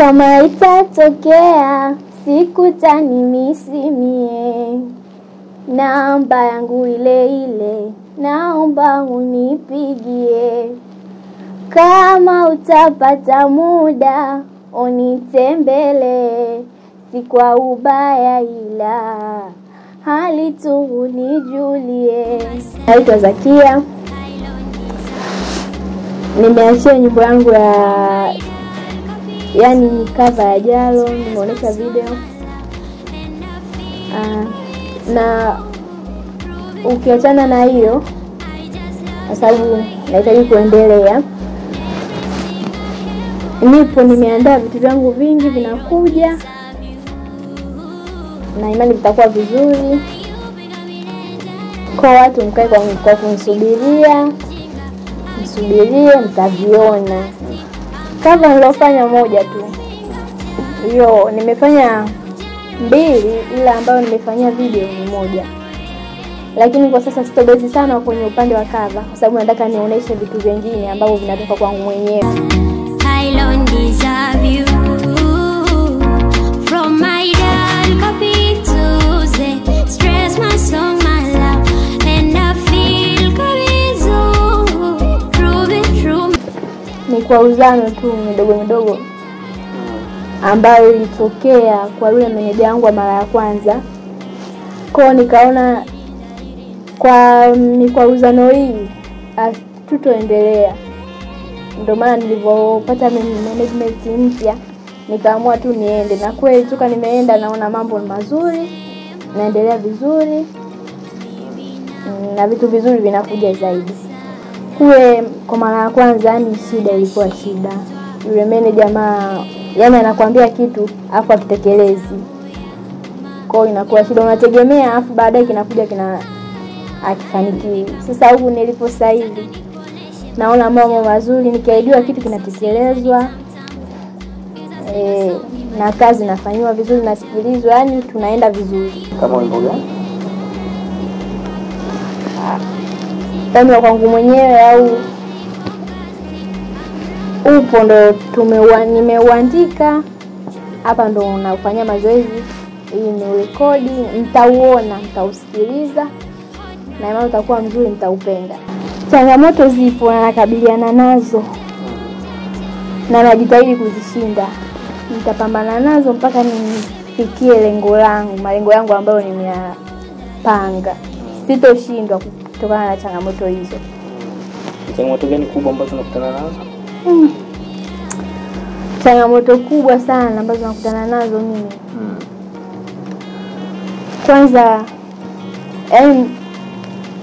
Kama itatokea siku tanimisimie, namba yangu ile ile, naomba unipigie. Kama utapata muda unitembele, si kwa ubaya, ila hali tu unijulie. Naitwa Zakia, nimeachia nyimbo yangu ya yani cover ya Jalo, nimeonyesha video Ah, na ukiachana na hiyo, kwa sababu nahitaji kuendelea, nipo nimeandaa vitu vyangu vingi vinakuja, na imani vitakuwa vizuri kwa watu. Mkae kwa kunisubiria, msubirie, mtaviona. Kava nilofanya moja tu, hiyo nimefanya mbili, ila ambayo nimefanyia video ni moja, lakini kwa sasa sitobezi sana kwenye upande wa kava, kwa sababu nataka nionyeshe vitu vingine ambavyo vinatoka kwangu mwenyewe. Ni kwa uzano tu midogo midogo ambayo ilitokea kwa yule meneja wangu wa mara ya kwanza, kwao nikaona kwa ni kwa mikwaruzano hii tutoendelea. Ndio maana nilivyopata management mpya nikaamua tu niende, na kweli toka nimeenda naona mambo mazuri, naendelea vizuri Mm, na vitu vizuri vinakuja zaidi. Kule kwa mara ya kwanza, yani shida ilikuwa shida, yule meneja jamaa, yani anakuambia kitu afu akitekelezi, kwao inakuwa shida, unategemea afu baadaye kinakuja kina akifanikiwi. Sasa huku nilipo sasa hivi naona mambo mazuri, nikiahidiwa kitu kinatekelezwa e, na kazi nafanyiwa vizuri, nasikilizwa, yani tunaenda vizuri. Kama wimbo gani? Wa kwangu mwenyewe au upo ndo nimeuandika hapa, ndo unafanyia mazoezi ili ni rekodi, mtauona, mtausikiliza na imani utakuwa mzuri, mtaupenda. Changamoto zipo na nakabiliana nazo na najitahidi kuzishinda. Nitapambana nazo mpaka nifikie lengo langu, malengo yangu ambayo nimeyapanga. Sitoshindwa kutokana na changamoto hizo. Changamoto gani kubwa ambazo unakutana nazo? Mm. Changamoto kubwa sana ambazo nakutana nazo mimi, kwanza, em,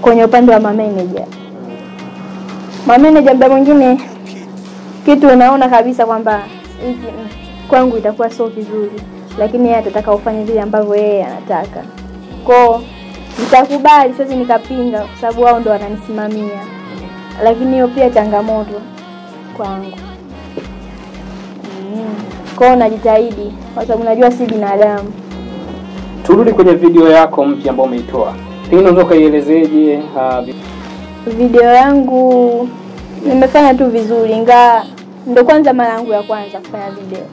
kwenye upande wa mameneja, mameneja muda mwingine kitu unaona kabisa kwamba hiki kwangu itakuwa sio vizuri, lakini yeye atataka ufanye vile ambavyo yeye anataka. Kwao nitakubali, siwezi nikapinga, kwa sababu wao ndo wananisimamia, lakini hiyo pia changamoto kwangu. Mm. Kwao najitahidi, kwa sababu najua si binadamu. Turudi kwenye video yako mpya ambayo umeitoa, pengine unaweza ukaielezeje? Video yangu nimefanya tu vizuri, ingawa ndo kwanza mara yangu ya kwanza kufanya video.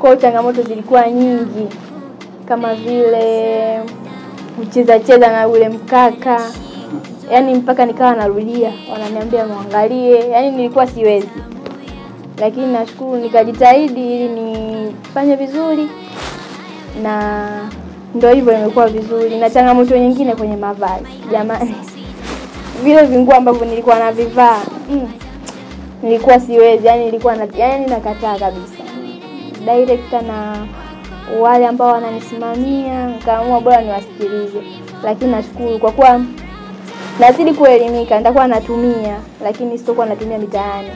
kwao changamoto zilikuwa nyingi, kama vile kucheza cheza na ule mkaka, yaani mpaka nikawa narudia, wananiambia mwangalie, yaani nilikuwa siwezi, lakini nashukuru nikajitahidi ili nifanye vizuri, na ndio hivyo imekuwa vizuri. Na changamoto nyingine kwenye mavazi, jamani. Vile vinguo ambavyo nilikuwa navivaa mm, nilikuwa siwezi, yaani nilikuwa na, yaani nakataa kabisa. Director na wale ambao wananisimamia nikaamua bora niwasikilize, lakini nashukuru kwa kuwa nazidi kuelimika, nitakuwa natumia, lakini sitokuwa natumia mitaani.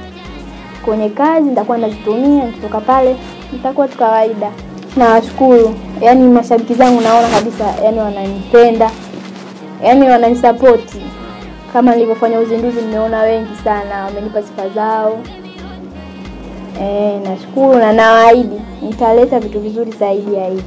Kwenye kazi nitakuwa nazitumia, nikitoka pale nitakuwa tu kawaida. Nawashukuru, yani mashabiki zangu naona kabisa, yani wananipenda, yani wananisapoti kama nilivyofanya uzinduzi, nimeona wengi sana wamenipa sifa zao. E, nashukuru na nawaahidi nitaleta vitu vizuri zaidi ya hiki.